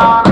Bye.